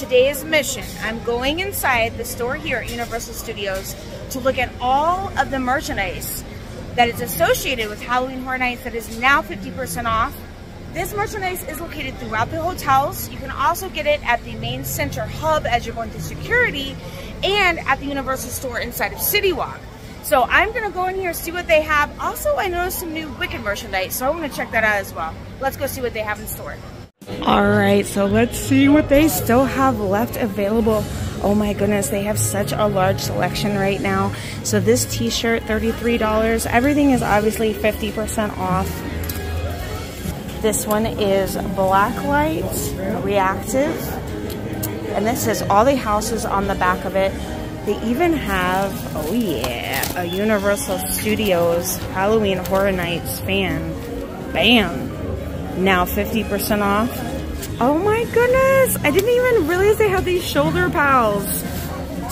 today's mission. I'm going inside the store here at Universal Studios to look at all of the merchandise that is associated with Halloween Horror Nights that is now 50% off. This merchandise is located throughout the hotels. You can also get it at the main center hub as you're going through security and at the Universal store inside of City Walk. So I'm gonna go in here and see what they have. Also, I noticed some new Wicked merchandise, so I'm gonna check that out as well. Let's go see what they have in store. All right, so let's see what they still have left available. Oh my goodness, they have such a large selection right now. So this t-shirt, $33. Everything is obviously 50% off. This one is Blacklight Reactive. And this is all the houses on the back of it. They even have, oh yeah, a Universal Studios Halloween Horror Nights fan. Bam! Now 50% off. Oh my goodness! I didn't even realize they had these shoulder pals.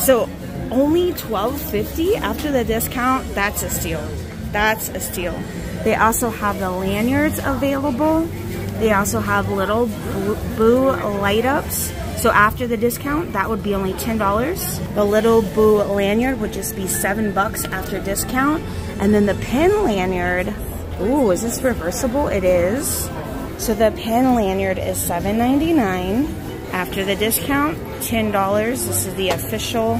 So only $12.50 after the discount. That's a steal. That's a steal. They also have the lanyards available. They also have little boo light ups. So after the discount, that would be only $10. The little boo lanyard would just be seven bucks after discount. And then the pin lanyard, ooh, is this reversible? It is. So the pin lanyard is $7.99. After the discount, $10. This is the official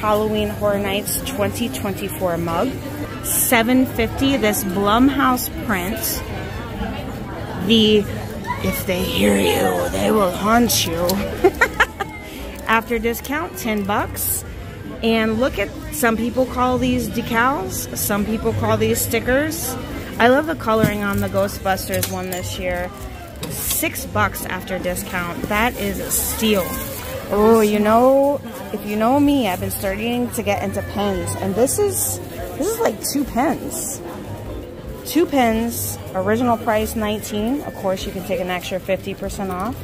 Halloween Horror Nights 2024 mug. $7.50, this Blumhouse print. The If They Hear You, They Will Haunt You. After discount, 10 bucks. And look at, some people call these decals, some people call these stickers. I love the coloring on the Ghostbusters one this year. Six bucks after discount. That is a steal. Oh, you know, if you know me, I've been starting to get into pens, and this is this is like two pens. Two pens, original price 19. Of course, you can take an extra 50% off.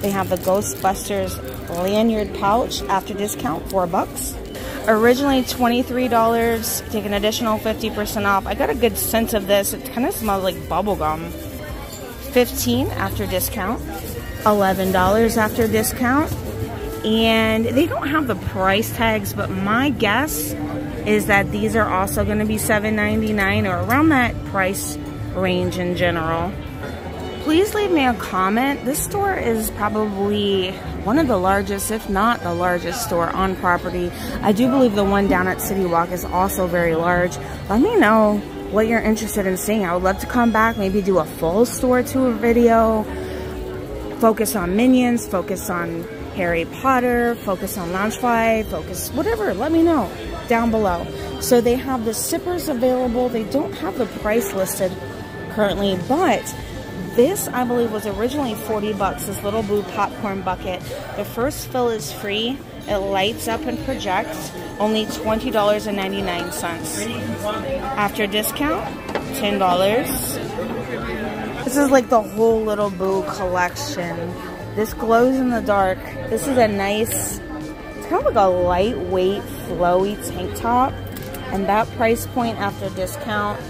They have the Ghostbusters lanyard pouch after discount, four bucks. Originally $23, take an additional 50% off. I got a good sense of this. It kind of smells like bubblegum. 15 after discount. $11 after discount. And they don't have the price tags, but my guess is that these are also going to be $7.99 or around that price range in general. Please leave me a comment. This store is probably one of the largest, if not the largest store on property. I do believe the one down at City Walk is also very large. Let me know what you're interested in seeing. I would love to come back, maybe do a full store tour video, focus on Minions, focus on Harry Potter, focus on Loungefly, focus, whatever, let me know down below. So they have the sippers available. They don't have the price listed currently, but this, I believe, was originally 40 bucks, this little blue popcorn bucket. The first fill is free. It lights up and projects. Only $20.99. After discount, $10. This is like the whole little boo collection. This glows in the dark. This is a nice, it's kind of like a lightweight, flowy tank top. And that price point after discount,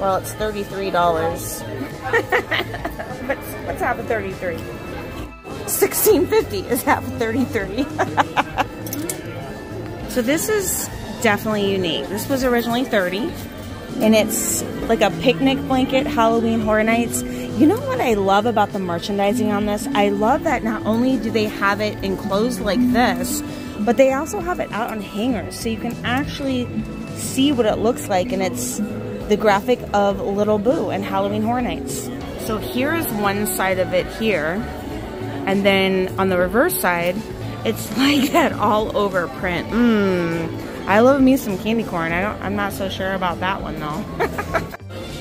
well, it's $33. what's, what's half of 33? 1650 is half of 33. so this is definitely unique. This was originally 30 and it's like a picnic blanket Halloween Horror Nights. You know what I love about the merchandising on this? I love that not only do they have it enclosed like this, but they also have it out on hangers so you can actually see what it looks like and it's the graphic of Little Boo and Halloween Horror Nights. So here is one side of it here and then on the reverse side it's like that all over print. Mmm, I love me some candy corn. I don't, I'm not so sure about that one though.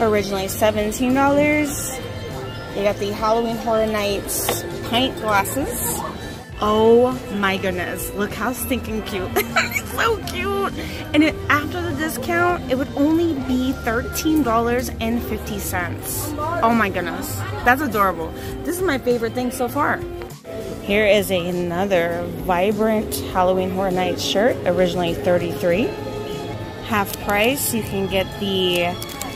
Originally $17. They got the Halloween Horror Nights pint glasses. Oh my goodness, look how stinking cute. it's so cute. And it, after the discount, it would only be $13.50. Oh my goodness, that's adorable. This is my favorite thing so far. Here is another vibrant Halloween Horror Nights shirt, originally 33 Half price, you can get the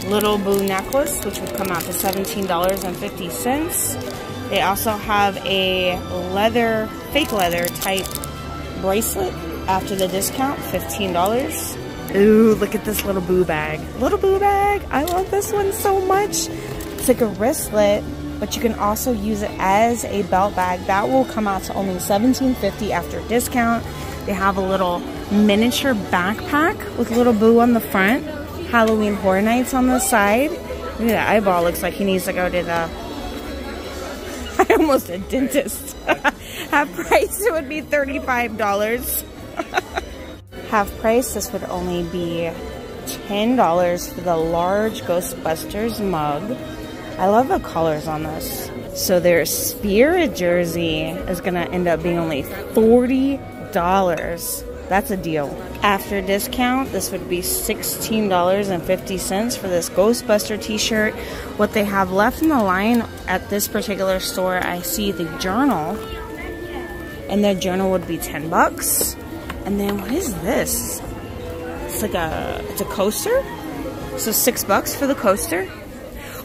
little boo necklace, which would come out to $17.50. They also have a leather fake leather type bracelet after the discount, $15. Ooh, look at this little boo bag. Little boo bag. I love this one so much. It's like a wristlet, but you can also use it as a belt bag. That will come out to only $17.50 after discount. They have a little miniature backpack with little boo on the front. Halloween Horror Nights on the side. Look at that eyeball. Looks like he needs to go to the... Almost a dentist. Half price, it would be $35. Half price, this would only be $10 for the large Ghostbusters mug. I love the colors on this. So their spirit jersey is to end up being only $40. That's a deal. After discount, this would be $16.50 for this Ghostbuster t-shirt. What they have left in the line at this particular store, I see the journal. And the journal would be 10 bucks. And then what is this? It's like a, it's a coaster. So six bucks for the coaster.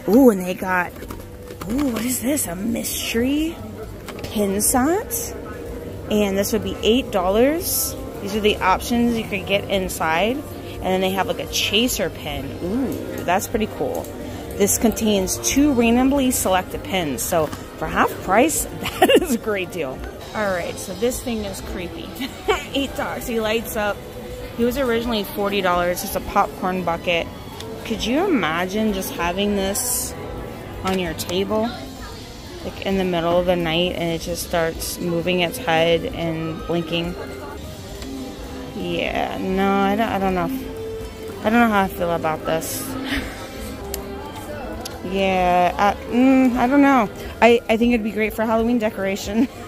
Ooh, and they got, ooh, what is this? A mystery pin set. And this would be $8. These are the options you could get inside. And then they have like a chaser pin. Ooh, that's pretty cool. This contains two randomly selected pins. So for half price, that is a great deal. All right, so this thing is creepy. Eight dollars. He lights up. He was originally $40. It's a popcorn bucket. Could you imagine just having this on your table? Like in the middle of the night and it just starts moving its head and blinking. Yeah, no, I don't, I don't know. I don't know how I feel about this. yeah, I, mm, I don't know. I, I think it'd be great for Halloween decoration.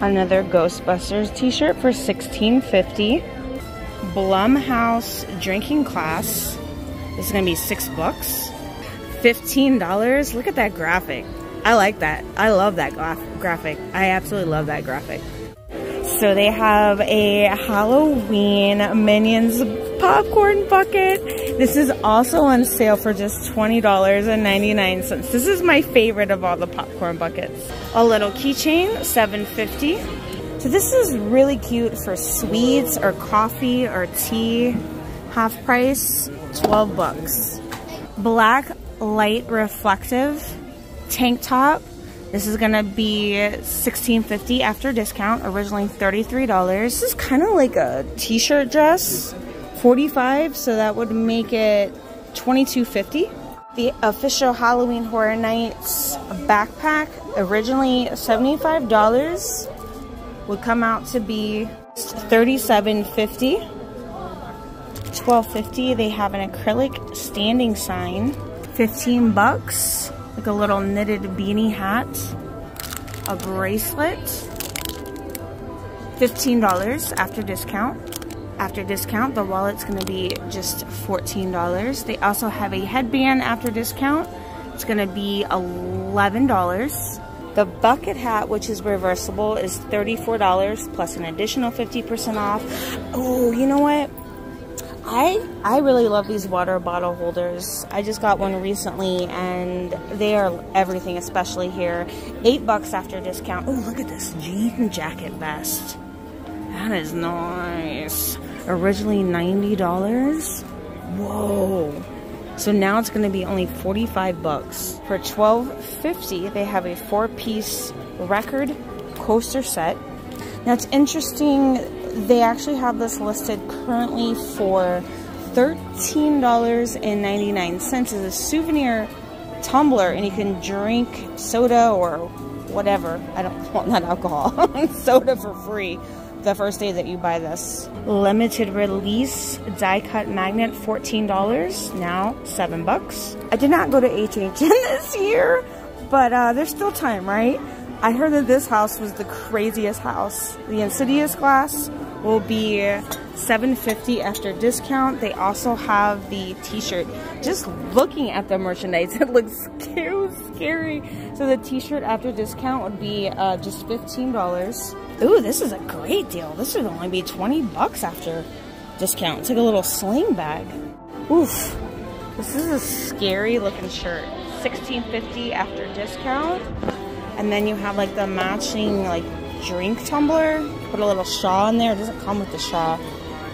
Another Ghostbusters t-shirt for $16.50. Blumhouse drinking class. This is gonna be six bucks. $15. Look at that graphic. I like that. I love that graphic. I absolutely love that graphic. So they have a Halloween Minions popcorn bucket. This is also on sale for just $20.99. This is my favorite of all the popcorn buckets. A little keychain, $7.50. So this is really cute for sweets or coffee or tea. Half price, 12 bucks. Black light reflective tank top this is gonna be $16.50 after discount, originally $33. This is kind of like a t-shirt dress, 45 so that would make it $22.50. The official Halloween Horror Nights backpack, originally $75, would come out to be $37.50. $12.50, they have an acrylic standing sign, 15 bucks like a little knitted beanie hat, a bracelet, $15 after discount. After discount, the wallet's gonna be just $14. They also have a headband after discount. It's gonna be $11. The bucket hat, which is reversible, is $34 plus an additional 50% off. Oh, you know what? I I really love these water bottle holders. I just got one recently and they are everything, especially here. Eight bucks after discount. Oh, look at this jean jacket vest. That is nice. Originally $90. Whoa. So now it's gonna be only 45 bucks. For 12.50, they have a four-piece record coaster set. Now it's interesting they actually have this listed currently for $13.99 as a souvenir tumbler and you can drink soda or whatever. I don't want not alcohol. soda for free the first day that you buy this. Limited release die cut magnet, $14, now seven bucks. I did not go to HHN this year, but uh, there's still time, right? I heard that this house was the craziest house. The Insidious glass will be 750 after discount. They also have the t-shirt. Just looking at the merchandise, it looks scary. scary. So the t-shirt after discount would be uh, just $15. Ooh, this is a great deal. This would only be 20 bucks after discount. It's like a little sling bag. Oof. This is a scary looking shirt. 16.50 after discount. And then you have like the matching like drink tumbler. Put a little straw in there. It doesn't come with the straw.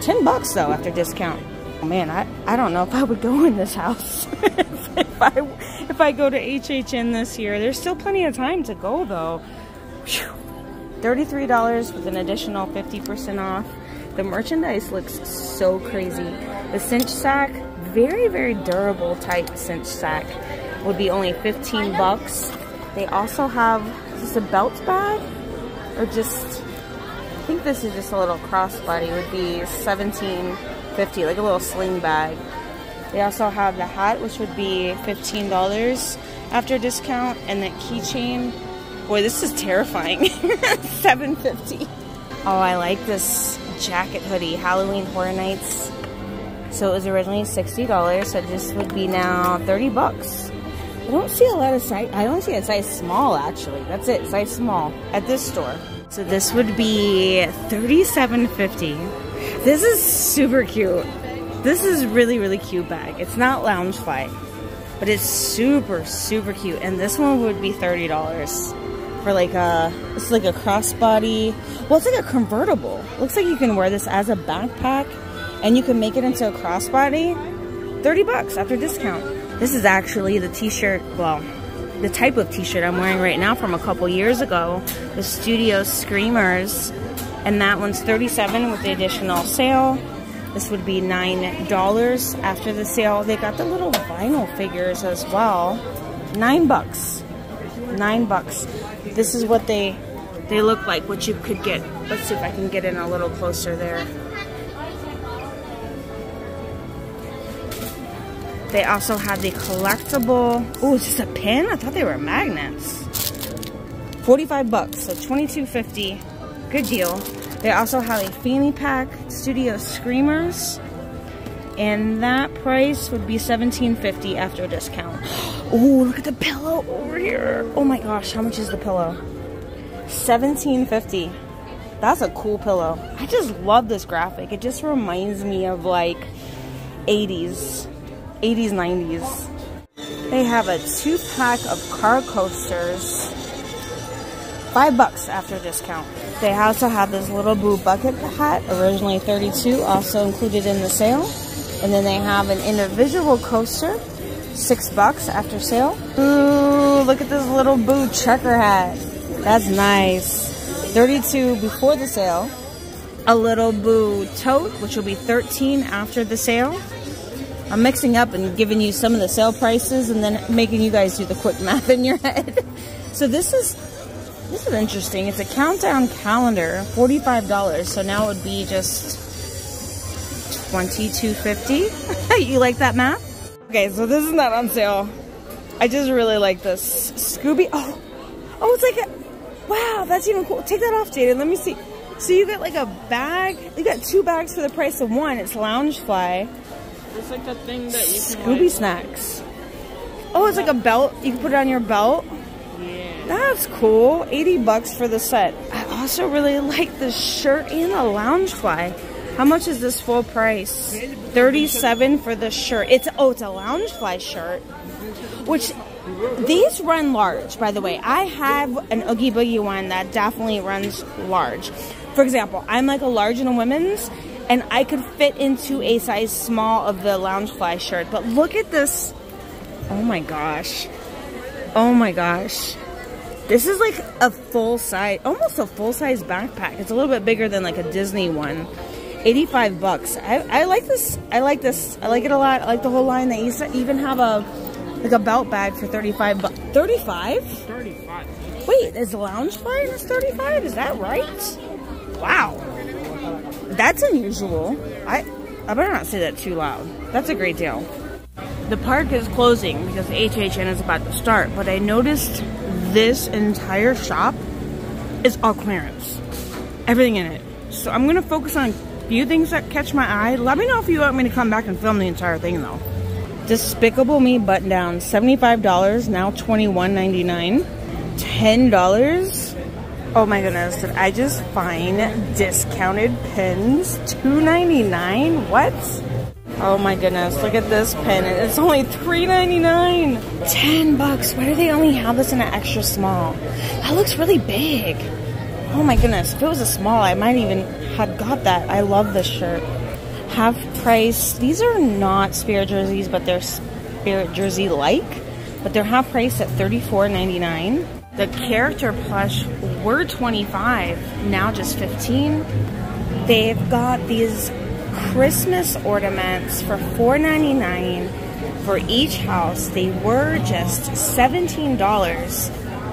10 bucks though after discount. Oh man, I, I don't know if I would go in this house if, I, if I go to HHN this year. There's still plenty of time to go though. Whew. $33 with an additional 50% off. The merchandise looks so crazy. The cinch sack, very, very durable type cinch sack would be only 15 bucks. They also have, is this a belt bag? Or just, I think this is just a little crossbody, would be 17.50, like a little sling bag. They also have the hat, which would be $15 after discount, and the keychain. Boy, this is terrifying. 7.50. Oh, I like this jacket hoodie, Halloween Horror Nights. So it was originally $60, so this would be now 30 bucks. I don't see a lot of size, I don't see a size small actually. That's it, size small at this store. So this would be $37.50. This is super cute. This is really, really cute bag. It's not lounge Loungefly, but it's super, super cute. And this one would be $30 for like a, it's like a crossbody. Well, it's like a convertible. Looks like you can wear this as a backpack and you can make it into a crossbody. 30 bucks after discount. This is actually the t-shirt, well, the type of t-shirt I'm wearing right now from a couple years ago. The Studio Screamers. And that one's 37 with the additional sale. This would be $9 after the sale. They got the little vinyl figures as well. Nine bucks. Nine bucks. This is what they they look like, what you could get. Let's see if I can get in a little closer there. They also have the collectible. Oh, is this a pin? I thought they were magnets. 45 bucks, so 22.50. Good deal. They also have a fanny pack Studio Screamers. And that price would be $17.50 after a discount. Oh, look at the pillow over here. Oh my gosh, how much is the pillow? $17.50. That's a cool pillow. I just love this graphic. It just reminds me of like 80s 80s, 90s. They have a two pack of car coasters. Five bucks after discount. They also have this little boo bucket hat, originally 32, also included in the sale. And then they have an individual coaster, six bucks after sale. Ooh, look at this little boo checker hat. That's nice. 32 before the sale. A little boo tote, which will be 13 after the sale. I'm mixing up and giving you some of the sale prices and then making you guys do the quick math in your head. so this is this is interesting. It's a countdown calendar, $45. So now it would be just $22.50. you like that math? Okay, so this is not on sale. I just really like this. Scooby, oh, oh, it's like a, wow, that's even cool. Take that off, Jaden. Let me see. So you get like a bag, you got two bags for the price of one. It's Loungefly. It's like a thing that you can Scooby like, snacks. Oh, it's like a belt. You can put it on your belt. Yeah. That's cool. 80 bucks for the set. I also really like the shirt and the Loungefly. How much is this full price? 37 for the shirt. It's oh, it's a Loungefly shirt. Which these run large, by the way. I have an Oogie Boogie one that definitely runs large. For example, I'm like a large in a women's and I could fit into a size small of the Loungefly shirt. But look at this. Oh my gosh. Oh my gosh. This is like a full size, almost a full size backpack. It's a little bit bigger than like a Disney one. 85 bucks. I, I like this. I like this. I like it a lot. I like the whole line. They even have a like a belt bag for 35 bucks. 35? 35. Wait, is Loungefly is 35? Is that right? Wow. That's unusual. I I better not say that too loud. That's a great deal. The park is closing because HHN is about to start, but I noticed this entire shop is all clearance. Everything in it. So I'm gonna focus on a few things that catch my eye. Let me know if you want me to come back and film the entire thing though. Despicable Me button down, $75, now $21.99. $10 Oh my goodness, did I just find discounted pins? $2.99? What? Oh my goodness, look at this pin. It's only $3.99. 10 bucks. Why do they only have this in an extra small? That looks really big. Oh my goodness, if it was a small, I might even have got that. I love this shirt. Half price. These are not Spirit jerseys, but they're Spirit jersey like. But they're half price at $34.99. The character plush were 25, now just 15. They've got these Christmas ornaments for $4.99 for each house. They were just $17.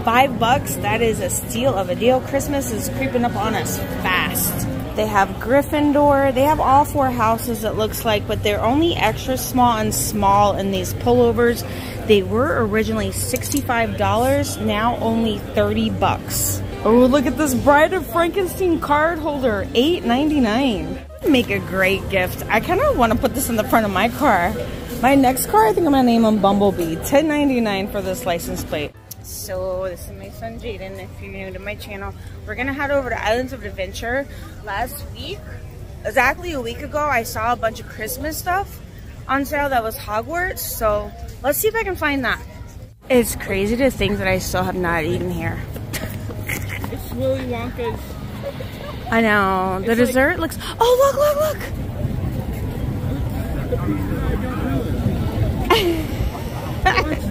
Five bucks, that is a steal of a deal. Christmas is creeping up on us fast. They have Gryffindor. They have all four houses, it looks like, but they're only extra small and small in these pullovers. They were originally $65, now only 30 bucks. Oh, look at this Bride of Frankenstein card holder, $8.99. Make a great gift. I kind of want to put this in the front of my car. My next car, I think I'm going to name him Bumblebee. $10.99 for this license plate. So this is my son Jaden. If you're new to my channel, we're gonna head over to Islands of Adventure. Last week, exactly a week ago, I saw a bunch of Christmas stuff on sale that was Hogwarts. So let's see if I can find that. It's crazy to think that I still have not eaten here. it's Willy Wonka's. I know. The it's dessert like, looks. Oh, look, look, look.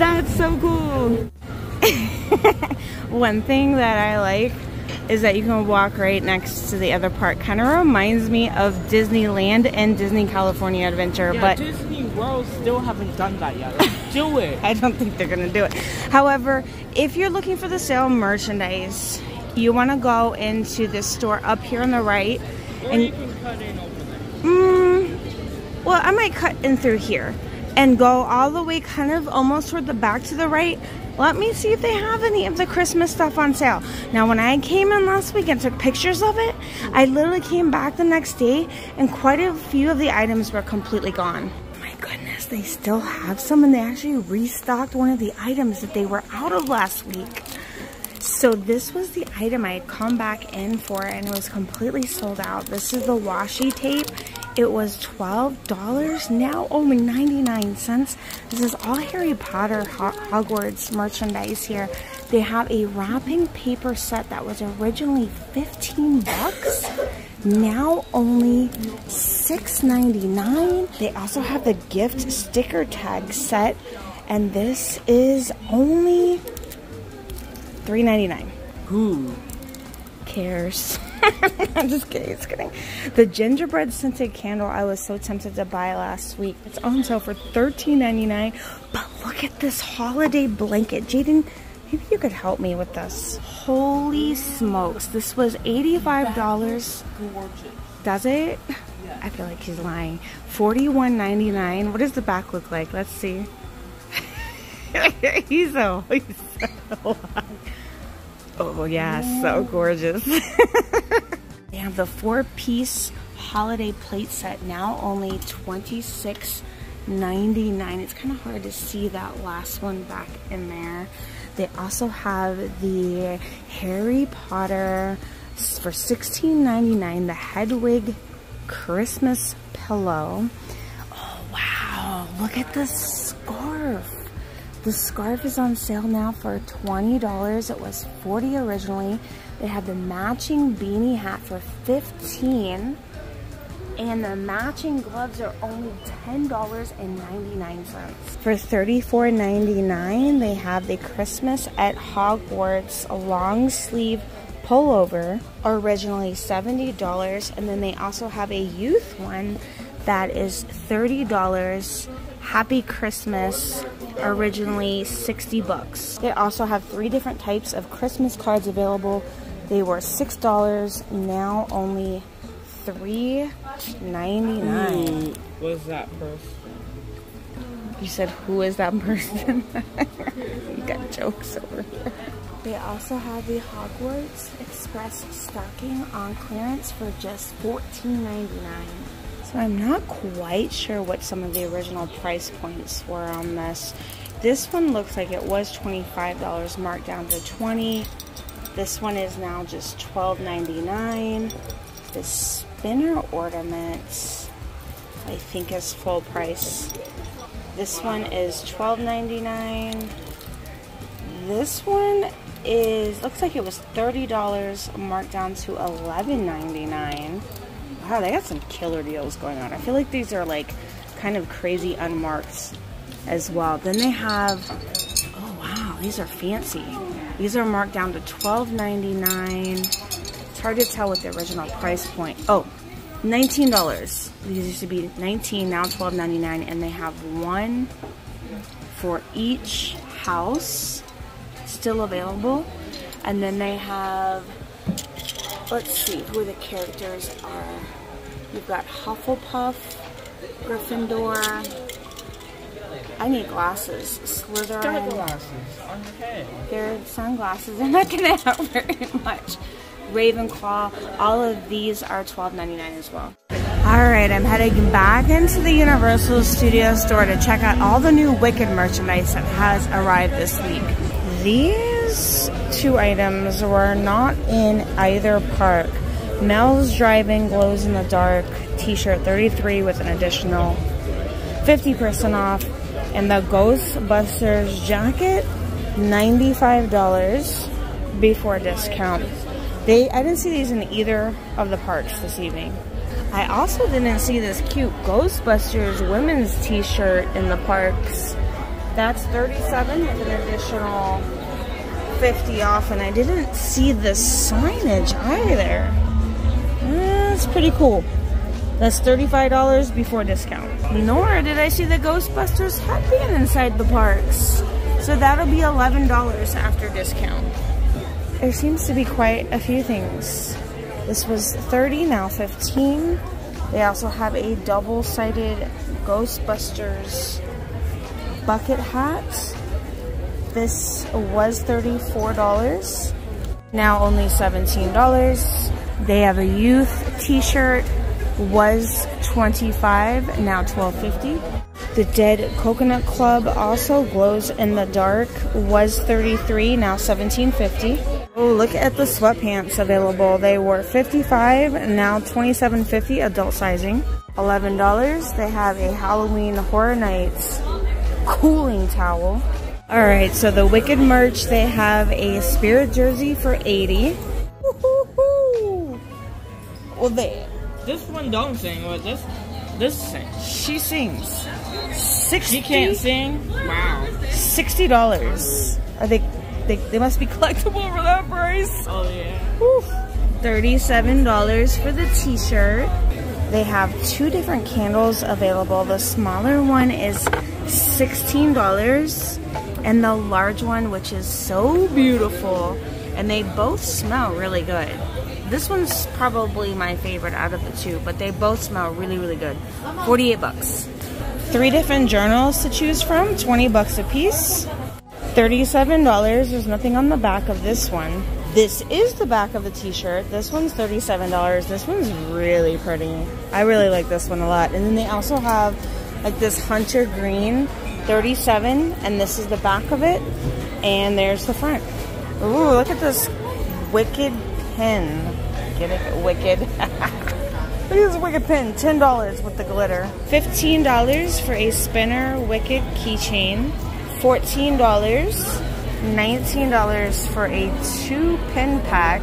That's so cool. One thing that I like is that you can walk right next to the other park. Kind of reminds me of Disneyland and Disney California Adventure, yeah, but Disney World still haven't done that yet. Let's do it. I don't think they're gonna do it. However, if you're looking for the sale merchandise, you want to go into this store up here on the right, or and you can cut in over there. Mm, well, I might cut in through here and go all the way kind of almost toward the back to the right. Let me see if they have any of the Christmas stuff on sale. Now, when I came in last week and took pictures of it, I literally came back the next day and quite a few of the items were completely gone. My goodness, they still have some and they actually restocked one of the items that they were out of last week. So this was the item I had come back in for and it was completely sold out. This is the washi tape it was $12, now only 99 cents. This is all Harry Potter Hogwarts merchandise here. They have a wrapping paper set that was originally 15 bucks. Now only $6.99. They also have the gift sticker tag set and this is only $3.99. Who cares? I'm just kidding, just kidding. The gingerbread scented candle I was so tempted to buy last week. It's on sale for $13.99. But look at this holiday blanket. Jaden, maybe you could help me with this. Holy smokes. This was $85. Does it? I feel like he's lying. $41.99. What does the back look like? Let's see. he's so, he's so Oh yeah, so gorgeous. Have the four-piece holiday plate set now only $26.99. It's kind of hard to see that last one back in there. They also have the Harry Potter for $16.99, the Hedwig Christmas pillow. Oh wow, look at the scarf. The scarf is on sale now for $20. It was 40 originally. They have the matching beanie hat for 15 and the matching gloves are only $10.99. For $34.99, they have the Christmas at Hogwarts long sleeve pullover, originally $70, and then they also have a youth one that is $30 Happy Christmas, originally 60 bucks. They also have three different types of Christmas cards available. They were $6, now only $3.99. Was that person? You said, who is that person? you got jokes over here. They also have the Hogwarts Express stocking on clearance for just $14.99. So I'm not quite sure what some of the original price points were on this. This one looks like it was $25 marked down to 20 This one is now just $12.99. The spinner ornaments, I think is full price. This one is $12.99. This one is looks like it was thirty dollars marked down to $11.99. Wow, they got some killer deals going on. I feel like these are like kind of crazy unmarked as well. Then they have oh wow, these are fancy. These are marked down to $12.99. It's hard to tell what the original price point. Oh, $19. These used to be 19, now $12.99, and they have one for each house still available. And then they have, let's see who the characters are. You've got Hufflepuff, Gryffindor. I need glasses. Slytherin. Got glasses on your head. They're sunglasses. They're not gonna help very much. Ravenclaw. All of these are $12.99 as well. Alright, I'm heading back into the Universal Studio store to check out all the new Wicked merchandise that has arrived this week. These two items were not in either park. Mel's Drive-In Glows in the Dark t-shirt 33 with an additional 50% off and the Ghostbusters jacket $95 before discount. They I didn't see these in either of the parks this evening. I also didn't see this cute Ghostbusters women's t-shirt in the parks. That's 37 with an additional 50 off and I didn't see the signage either. That's pretty cool. That's $35 before discount. Nor did I see the Ghostbusters headband inside the parks. So that'll be $11 after discount. There seems to be quite a few things. This was 30, now 15. They also have a double-sided Ghostbusters bucket hat. This was $34. Now only $17. They have a youth t-shirt was 25 now 12.50 the dead coconut club also glows in the dark was 33 now 17.50 oh look at the sweatpants available. They were 55 now 27.50 adult sizing. $11 they have a halloween horror nights cooling towel. All right so the wicked merch they have a spirit jersey for 80 well there This one don't sing, but this this sing. She sings. 60 She can't sing. Wow. Sixty dollars. Are they, they? They must be collectible for that price. Oh yeah. Whew. Thirty-seven dollars for the T-shirt. They have two different candles available. The smaller one is sixteen dollars, and the large one, which is so beautiful, and they both smell really good. This one's probably my favorite out of the two, but they both smell really, really good. 48 bucks. Three different journals to choose from, 20 bucks a piece. $37. There's nothing on the back of this one. This is the back of the t-shirt. This one's $37. This one's really pretty. I really like this one a lot. And then they also have like this hunter green 37 and this is the back of it and there's the front. Ooh, look at this wicked pin. Get it? Wicked. Look at this wicked pin. $10 with the glitter. $15 for a spinner wicked keychain. $14. $19 for a two pin pack.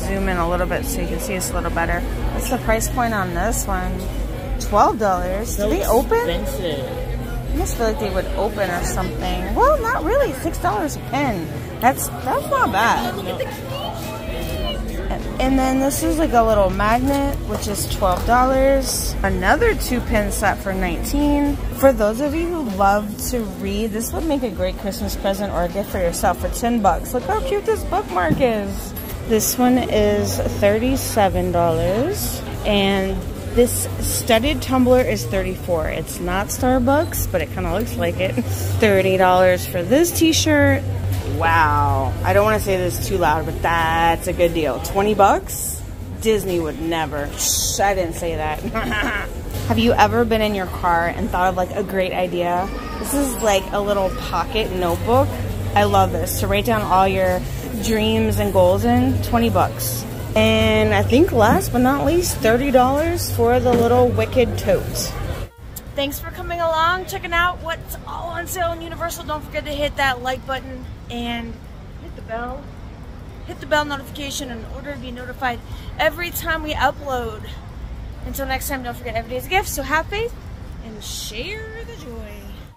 Zoom in a little bit so you can see this a little better. What's the price point on this one? $12. So Do they open? Expensive. I almost feel like they would open or something. Well, not really. Six dollars a pin. That's that's not bad. And then this is like a little magnet, which is twelve dollars. Another two pin set for nineteen. For those of you who love to read, this would make a great Christmas present or a gift for yourself for ten bucks. Look how cute this bookmark is. This one is thirty-seven dollars, and this studded tumbler is 34 It's not Starbucks, but it kind of looks like it. $30 for this t-shirt. Wow. I don't want to say this too loud, but that's a good deal. 20 bucks? Disney would never. Shh, I didn't say that. Have you ever been in your car and thought of like a great idea? This is like a little pocket notebook. I love this. To write down all your dreams and goals in, 20 bucks. And I think last but not least, $30 for the little Wicked tote. Thanks for coming along, checking out what's all on sale in Universal. Don't forget to hit that like button and hit the bell. Hit the bell notification in order to be notified every time we upload. Until next time, don't forget every day is a gift. So have faith and share